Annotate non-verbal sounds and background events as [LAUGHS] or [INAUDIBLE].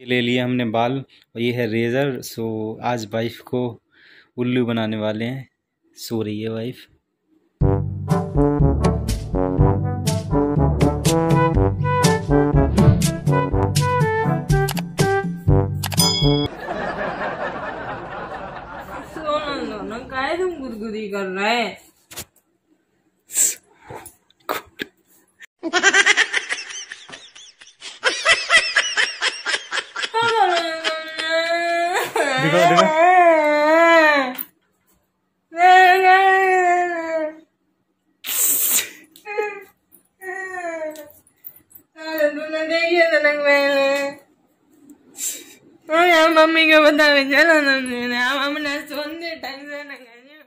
ले लिए हमने बाल और ये है रेज़र। सो आज वाइफ को उल्लू बनाने वाले हैं। सो रही है वाइफ काय तुम गुदगुदी कर रहे [LAUGHS] देखो देखो மம்மிக்கு பார்த்தா வச்சாலும் அம்மனை சொந்த டங்ஸ் நாங்கள்